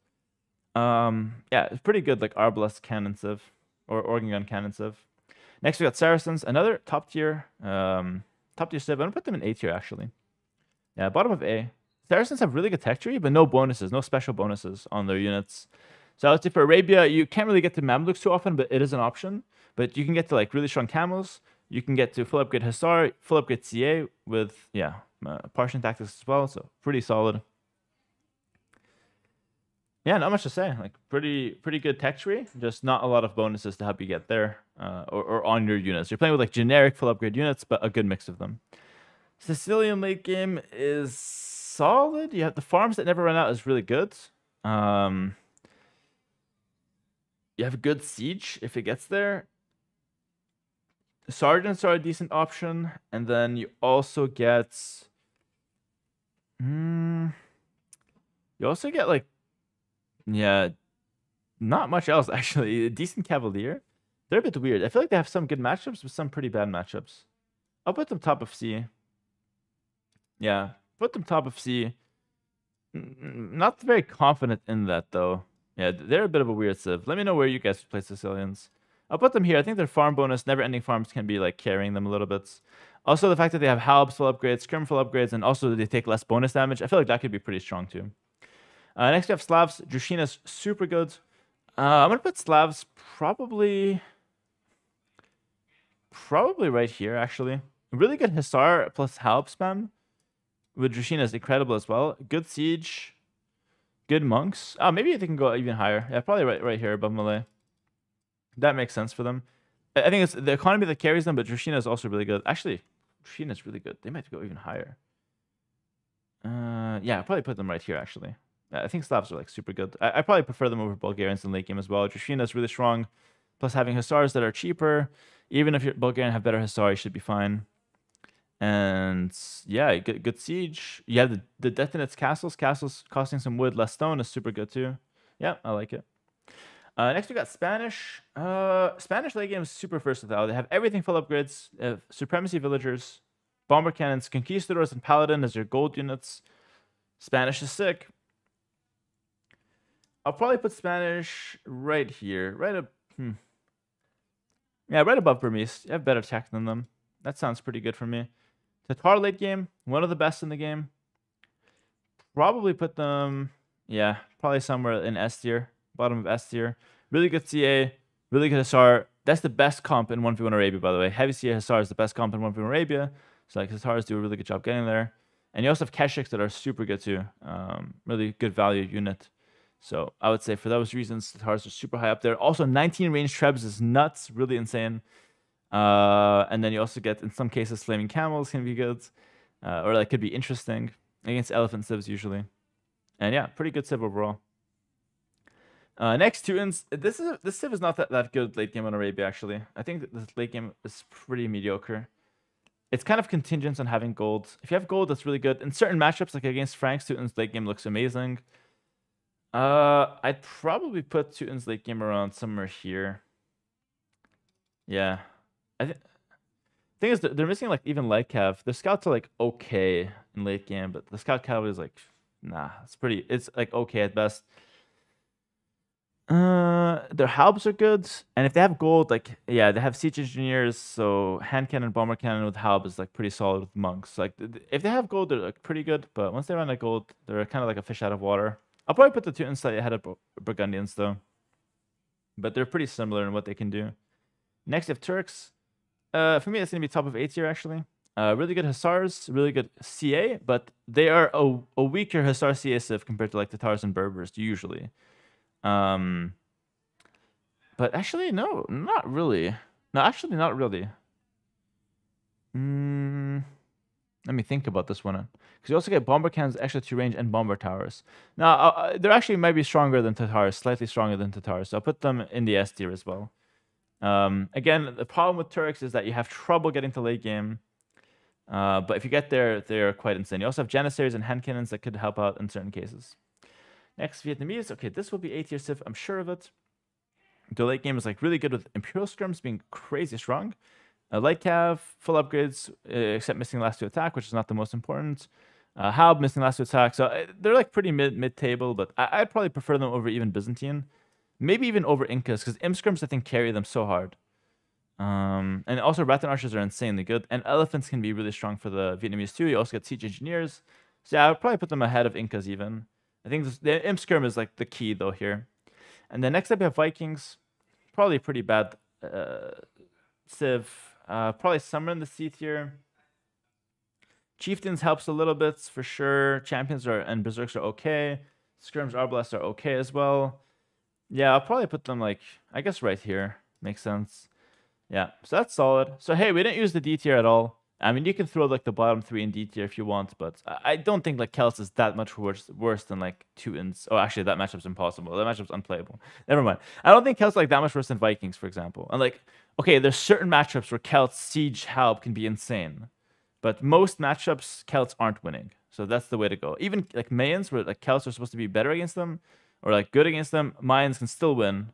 Um, yeah, it's pretty good, like Arbalest cannon civ or Organ gun cannon civ. Next, we got Saracens, another top tier, um, top tier civ. I'm gonna put them in A tier actually. Yeah, bottom of A. Saracens have really good tech tree, but no bonuses, no special bonuses on their units. So I would say for Arabia, you can't really get to Mamluks too often, but it is an option. But you can get to like really strong camels. You can get to full upgrade Hussar, full upgrade CA with, yeah, uh, Partisan tactics as well. So pretty solid. Yeah, not much to say. Like pretty pretty good tech tree, just not a lot of bonuses to help you get there uh, or, or on your units. You're playing with like generic full upgrade units, but a good mix of them. Sicilian late game is solid. You have the farms that never run out is really good. Um, you have a good siege if it gets there. Sergeants are a decent option, and then you also get. Hmm, you also get like, yeah, not much else actually. A decent Cavalier. They're a bit weird. I feel like they have some good matchups, but some pretty bad matchups. I'll put them top of C. Yeah, put them top of C. Not very confident in that though. Yeah, they're a bit of a weird civ. Let me know where you guys play Sicilians. I'll put them here. I think their farm bonus, never-ending farms can be like carrying them a little bit. Also, the fact that they have Halbs full upgrades, Skirm full upgrades, and also they take less bonus damage. I feel like that could be pretty strong too. Uh, next, we have Slavs. Druzhina's super good. Uh, I'm gonna put Slavs probably, probably right here actually. Really good Hussar plus Halb spam with Druzhina is incredible as well. Good siege, good monks. Oh, maybe they can go even higher. Yeah, probably right right here above Malay. That makes sense for them. I think it's the economy that carries them, but Druzhina is also really good. Actually, Druzhina is really good. They might go even higher. Uh, yeah, I'll probably put them right here, actually. I think Slavs are like super good. I, I probably prefer them over Bulgarians in late game as well. Druzhina is really strong. Plus having Hussars that are cheaper. Even if your Bulgarian have better Hussar, you should be fine. And yeah, good, good siege. Have the, the detonates castles. Castles costing some wood, less stone is super good too. Yeah, I like it. Uh, next we got Spanish. Uh, Spanish late game is super versatile. They have everything full upgrades. supremacy villagers, bombard cannons, conquistadors, and paladin as your gold units. Spanish is sick. I'll probably put Spanish right here, right up. Hmm. Yeah, right above Burmese. You have better tech than them. That sounds pretty good for me. Tatar late game, one of the best in the game. probably put them, yeah, probably somewhere in S tier, bottom of S tier. Really good CA, really good Hussar. That's the best comp in 1v1 Arabia, by the way. Heavy CA Hussar is the best comp in 1v1 Arabia. So like Hussars do a really good job getting there. And you also have Keshiks that are super good too. Um, really good value unit. So I would say for those reasons, the Hussars are super high up there. Also, 19 range Trebs is nuts, really insane. Uh, and then you also get, in some cases, Flaming Camels can be good. Uh, or that could be interesting against Elephant Civs usually. And yeah, pretty good Civ overall. Uh, next, Teutons. This is this Civ is not that, that good late game on Arabia, actually. I think this late game is pretty mediocre. It's kind of contingent on having gold. If you have gold, that's really good. In certain matchups, like against Frank's, Teutons late game looks amazing. Uh, I'd probably put Teutons late game around somewhere here. Yeah. I think thing is, they're missing like even light cav. The scouts are like okay in late game, but the scout cav is like, nah, it's pretty. It's like okay at best. Uh, their halbs are good, and if they have gold, like yeah, they have siege engineers. So hand cannon, bombard cannon with halb is like pretty solid with monks. Like if they have gold, they're like pretty good. But once they run out of gold, they're kind of like a fish out of water. I'll probably put the two slightly ahead of Burgundians though, but they're pretty similar in what they can do. Next, if Turks, uh, for me, it's gonna be top of eight here actually. Uh, really good Hussars, really good CA, but they are a, a weaker Hussar CA civ compared to like Tatars and Berbers usually. Um, but actually, no, not really. No, actually, not really. Mm, let me think about this one. Because you also get bombard cannons, extra two range, and bombard towers. Now, uh, uh, they're actually maybe stronger than Tatars, slightly stronger than Tatars. So I'll put them in the S tier as well. Um, again, the problem with Turks is that you have trouble getting to late game. Uh, but if you get there, they're quite insane. You also have Janissaries and hand cannons that could help out in certain cases. Next, Vietnamese. Okay, this will be A tier Civ, I'm sure of it. The late game is like really good with Imperial Skirms being crazy strong. Uh, light cav, full upgrades, uh, except missing last two attack, which is not the most important. Uh, missing last two attack, so uh, they're like pretty mid mid table, but I, would probably prefer them over even Byzantine, maybe even over Incas, because Imp Skirms I think carry them so hard. Um, and also Rattan Archers are insanely good, and Elephants can be really strong for the Vietnamese too. You also get Siege Engineers, so yeah, I would probably put them ahead of Incas even. I think this, the Imp Skirm is like the key though here. And then next up we have Vikings. Probably pretty bad uh, Civ. Uh, probably somewhere in the C tier. Chieftains helps a little bit for sure. Champions are and Berserks are okay. Skirms Arbalasts are okay as well. Yeah, I'll probably put them like I guess right here. Makes sense. Yeah, so that's solid. So hey, we didn't use the D tier at all. I mean, you can throw like the bottom three in D tier if you want, but I don't think like Celts is that much worse worse than like two ins. Oh, actually, that matchup's impossible. That matchup's unplayable. Never mind. I don't think Celts like that much worse than Vikings, for example. And like, okay, there's certain matchups where Celts siege help can be insane, but most matchups Celts aren't winning. So that's the way to go. Even like Mayans, where like Celts are supposed to be better against them or like good against them, Mayans can still win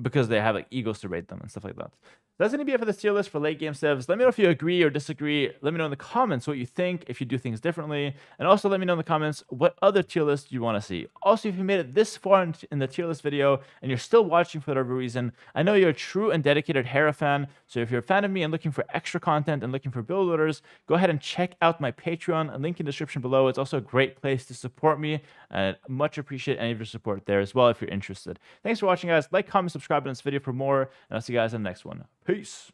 because they have like egos to rate them and stuff like that. That's going to be it for the tier list for late game civs. Let me know if you agree or disagree. Let me know in the comments what you think, if you do things differently. And also let me know in the comments what other tier lists you want to see. Also, if you made it this far in the tier list video and you're still watching for whatever reason, I know you're a true and dedicated Hera fan. So if you're a fan of me and looking for extra content and looking for build orders, go ahead and check out my Patreon. A Link in the description below. It's also a great place to support me. And much appreciate any of your support there as well if you're interested. Thanks for watching, guys. Like, comment, subscribe on this video for more. And I'll see you guys in the next one. Peace.